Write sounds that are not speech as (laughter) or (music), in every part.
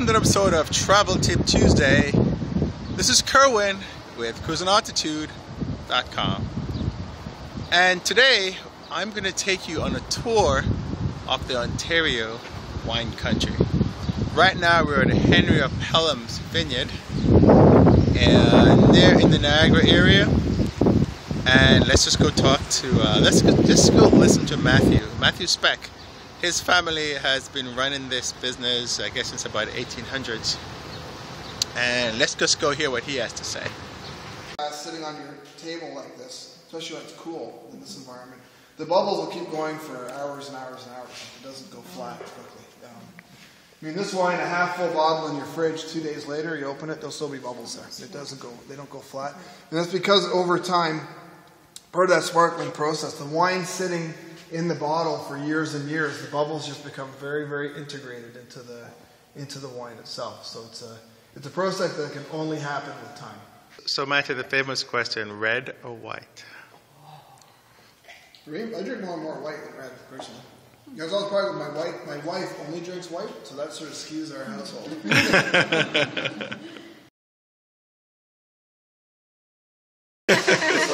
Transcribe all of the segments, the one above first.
welcome to an episode of Travel Tip Tuesday. This is Kerwin with CruisingAltitude.com. And today I'm going to take you on a tour of the Ontario wine country. Right now we're at Henry of Pelham's Vineyard and they're in the Niagara area. And let's just go talk to, uh, let's go, just go listen to Matthew, Matthew Speck his family has been running this business, I guess, since about 1800s. And let's just go hear what he has to say. Uh, sitting on your table like this, especially when it's cool in this environment, the bubbles will keep going for hours and hours and hours. It doesn't go flat quickly. Um, I mean, this wine, a half full bottle in your fridge, two days later, you open it, there'll still be bubbles there. It doesn't go, they don't go flat. And that's because over time, part of that sparkling process, the wine sitting in the bottle for years and years, the bubbles just become very, very integrated into the into the wine itself. So it's a it's a process that can only happen with time. So Matthew, the famous question: red or white? For me, I drink more and more white than red, personally. Because I was probably with my wife. My wife only drinks white, so that sort of skews our household. (laughs) what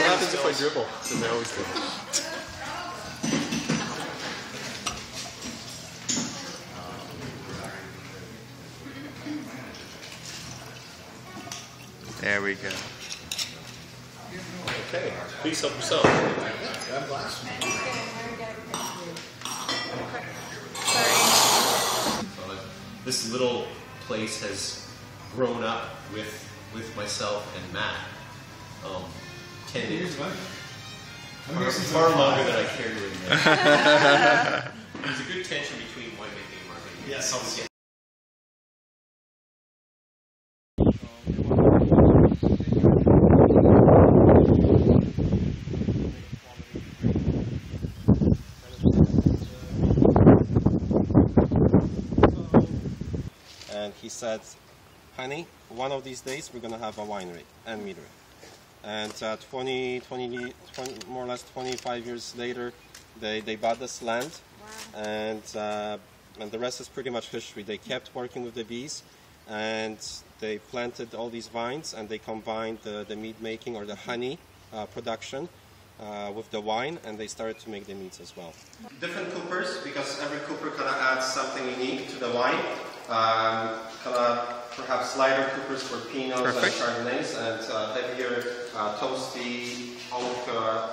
happens if I dribble? Because I always do. There we go. Okay, please help yourself. God bless. This little place has grown up with with myself and Matt. Um, ten years, far, far longer than I care to admit. (laughs) There's a good tension between winemaking and marketing. Yes. And he said, honey, one of these days we're going to have a winery and meadery. And uh, 20, 20, 20, more or less 25 years later, they, they bought this land, and, uh, and the rest is pretty much history. They kept working with the bees, and they planted all these vines, and they combined the, the mead making or the honey uh, production uh, with the wine, and they started to make the meads as well. Different coopers, because every cooper kind of adds something unique to the wine. Um, kind of perhaps lighter coopers for Pinots Perfect. and Chardonnays, and uh, heavier uh, toasty oak uh,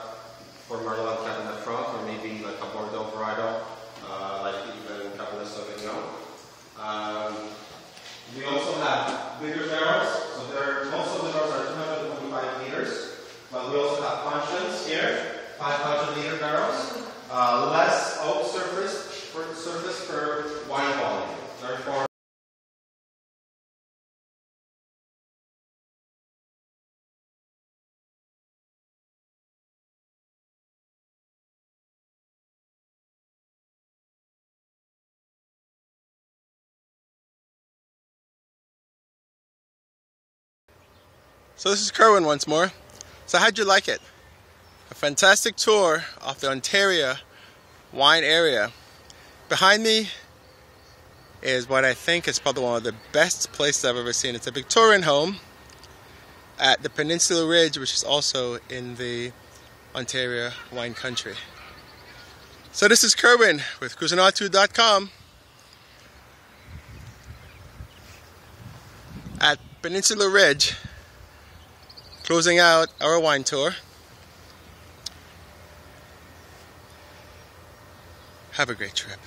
for Merlot in the front, or maybe like a Bordeaux varietal, uh, like even Cabernet Sauvignon. Um, we also have bigger barrels, so there, most of the barrels are 225 liters, but we also have puncheons here, 500 So this is Kerwin once more. So how'd you like it? A fantastic tour of the Ontario wine area. Behind me is what I think is probably one of the best places I've ever seen. It's a Victorian home at the Peninsula Ridge, which is also in the Ontario wine country. So this is Kerwin with CruisingAltitude.com at Peninsula Ridge closing out our wine tour. Have a great trip.